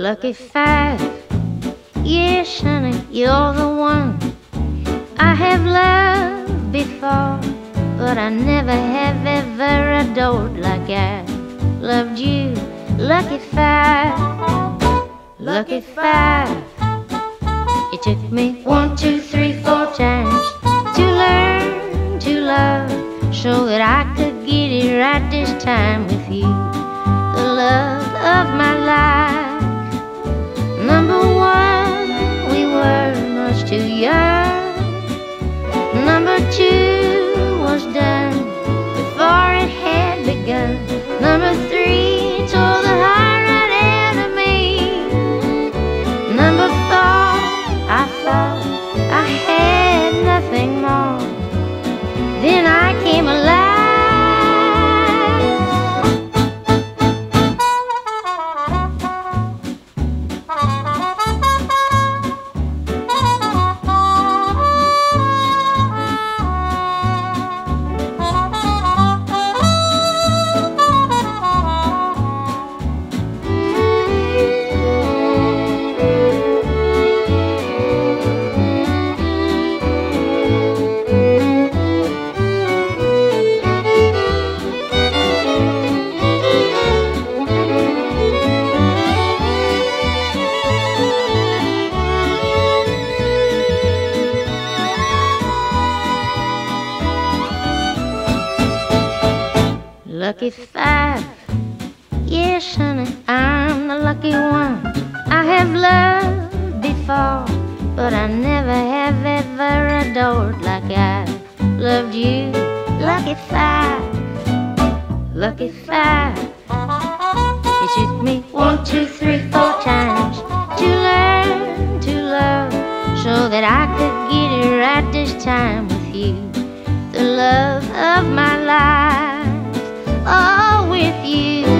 Lucky five. Yes, honey, you're the one. I have loved before, but I never have ever adored like I loved you. Lucky five. Lucky five. It took me one, two, three, four times to learn to love so that I could get it right this time with you. The love of my life. Two Lucky five. Yes, honey, I'm the lucky one. I have loved before, but I never have ever adored like I loved you. Lucky five. Lucky five. It took me one, two, three, four times to learn to love so that I could get it right this time with you. The love of my life, oh, with you.